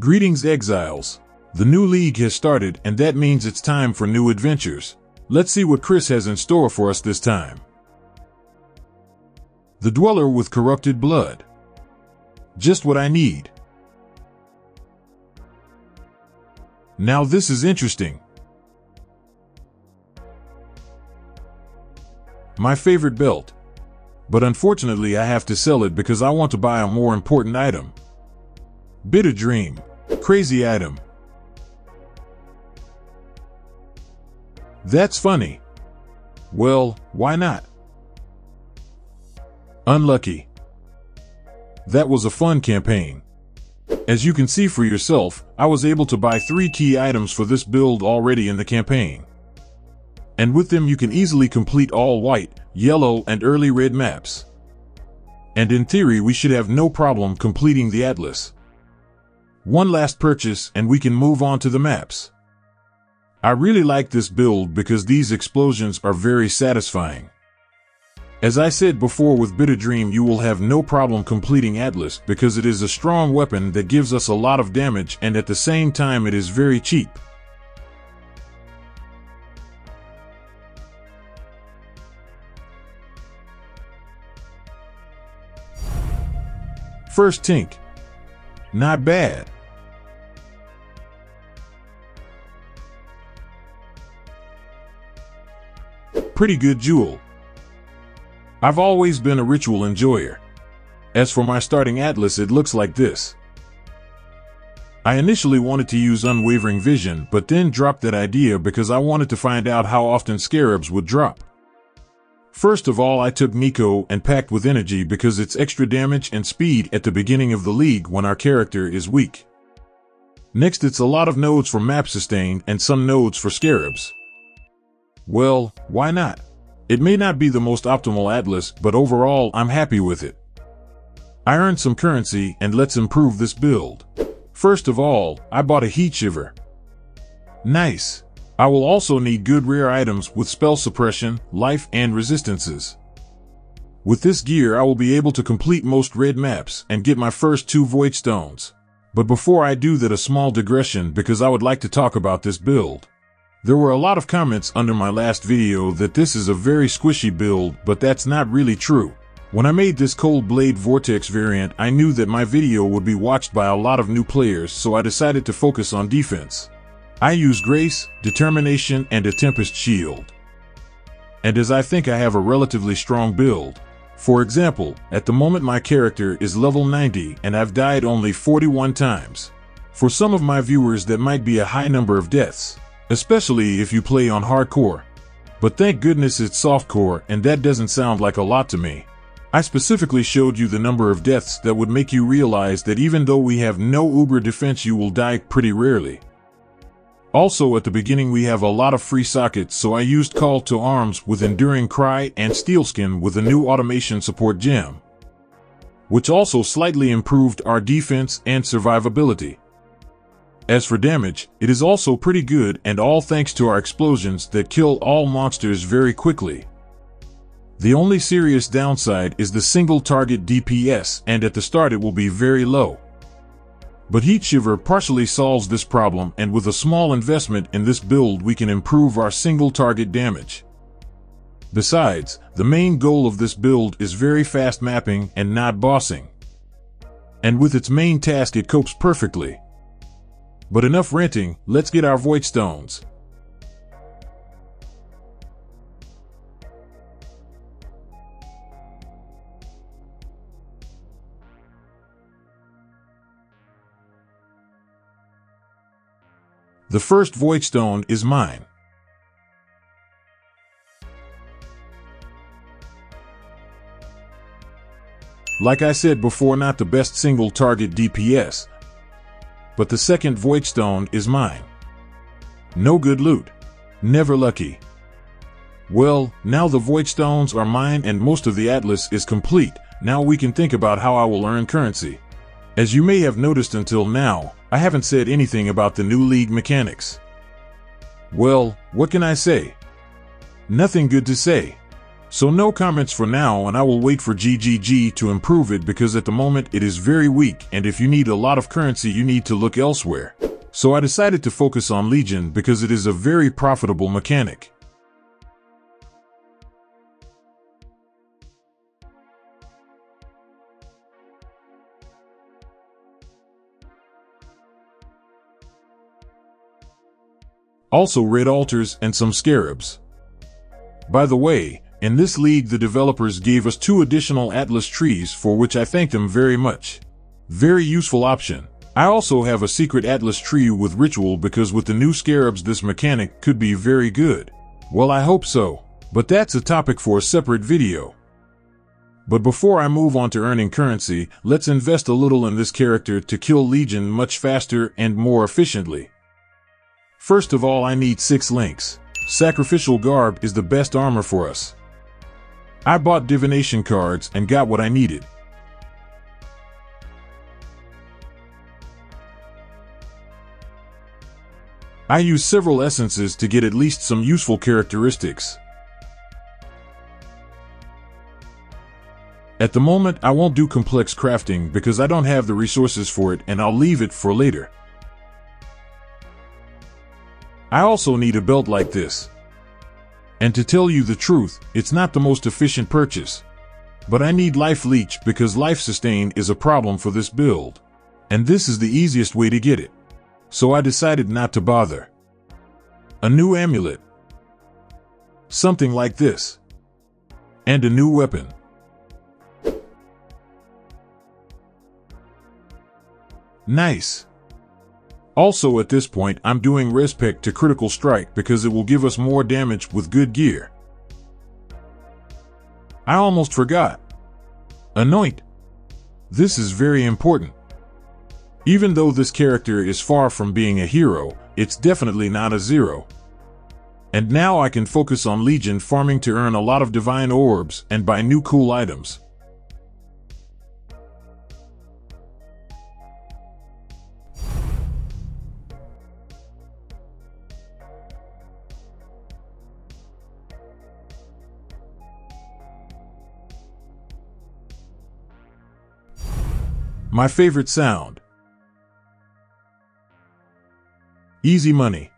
Greetings, exiles. The new league has started, and that means it's time for new adventures. Let's see what Chris has in store for us this time. The Dweller with Corrupted Blood. Just what I need. Now this is interesting. My favorite belt. But unfortunately I have to sell it because I want to buy a more important item. Bitter Dream. Crazy Adam. That's funny. Well, why not? Unlucky. That was a fun campaign. As you can see for yourself, I was able to buy three key items for this build already in the campaign. And with them you can easily complete all white, yellow, and early red maps. And in theory we should have no problem completing the atlas. One last purchase and we can move on to the maps. I really like this build because these explosions are very satisfying. As I said before with Bitter Dream you will have no problem completing Atlas because it is a strong weapon that gives us a lot of damage and at the same time it is very cheap. First Tink. Not bad. Pretty good jewel. I've always been a ritual enjoyer. As for my starting atlas, it looks like this. I initially wanted to use Unwavering Vision, but then dropped that idea because I wanted to find out how often scarabs would drop. First of all, I took Nico and packed with energy because it's extra damage and speed at the beginning of the league when our character is weak. Next, it's a lot of nodes for map sustain and some nodes for scarabs. Well, why not? It may not be the most optimal atlas, but overall I'm happy with it. I earned some currency and let's improve this build. First of all, I bought a Heatshiver. Nice. I will also need good rare items with spell suppression, life, and resistances. With this gear, I will be able to complete most red maps and get my first two void stones. But before I do that, a small digression because I would like to talk about this build. There were a lot of comments under my last video that this is a very squishy build, but that's not really true. When I made this Cold Blade Vortex variant, I knew that my video would be watched by a lot of new players, so I decided to focus on defense. I use Grace, Determination, and a Tempest Shield. And as I think I have a relatively strong build. For example, at the moment my character is level 90 and I've died only 41 times. For some of my viewers that might be a high number of deaths especially if you play on hardcore. But thank goodness it's softcore, and that doesn't sound like a lot to me. I specifically showed you the number of deaths that would make you realize that even though we have no uber defense you will die pretty rarely. Also at the beginning we have a lot of free sockets so I used Call to Arms with Enduring Cry and Steelskin with a new automation support gem. Which also slightly improved our defense and survivability. As for damage, it is also pretty good and all thanks to our explosions that kill all monsters very quickly. The only serious downside is the single target DPS and at the start it will be very low. But Heatshiver partially solves this problem and with a small investment in this build we can improve our single target damage. Besides, the main goal of this build is very fast mapping and not bossing. And with its main task it copes perfectly. But enough renting, let's get our void stones. The first void stone is mine. Like I said before, not the best single target DPS, but the second Void Stone is mine. No good loot. Never lucky. Well, now the Void Stones are mine and most of the Atlas is complete, now we can think about how I will earn currency. As you may have noticed until now, I haven't said anything about the new league mechanics. Well, what can I say? Nothing good to say. So no comments for now and I will wait for GGG to improve it because at the moment it is very weak and if you need a lot of currency you need to look elsewhere. So I decided to focus on Legion because it is a very profitable mechanic. Also red altars and some scarabs. By the way, in this league the developers gave us two additional Atlas trees for which I thank them very much. Very useful option. I also have a secret Atlas tree with ritual because with the new scarabs this mechanic could be very good. Well I hope so, but that's a topic for a separate video. But before I move on to earning currency, let's invest a little in this character to kill Legion much faster and more efficiently. First of all I need 6 links. Sacrificial garb is the best armor for us. I bought divination cards and got what I needed. I use several essences to get at least some useful characteristics. At the moment, I won't do complex crafting because I don't have the resources for it and I'll leave it for later. I also need a belt like this. And to tell you the truth, it's not the most efficient purchase. But I need Life Leech because Life Sustain is a problem for this build. And this is the easiest way to get it. So I decided not to bother. A new amulet. Something like this. And a new weapon. Nice. Also at this point, I'm doing Respec to Critical Strike because it will give us more damage with good gear. I almost forgot. Anoint. This is very important. Even though this character is far from being a hero, it's definitely not a zero. And now I can focus on Legion farming to earn a lot of divine orbs and buy new cool items. My favorite sound. Easy money.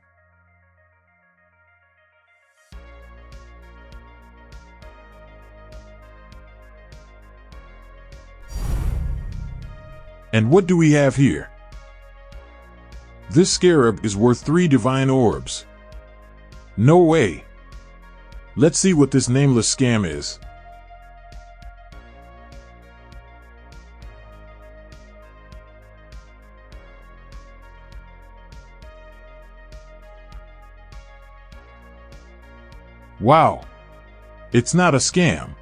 And what do we have here? This scarab is worth three divine orbs. No way. Let's see what this nameless scam is. Wow. It's not a scam.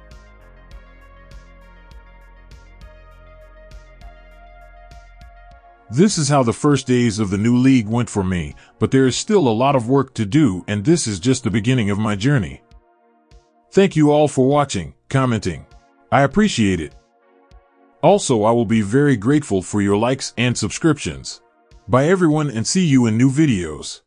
This is how the first days of the new league went for me, but there is still a lot of work to do and this is just the beginning of my journey. Thank you all for watching, commenting. I appreciate it. Also, I will be very grateful for your likes and subscriptions. Bye everyone and see you in new videos.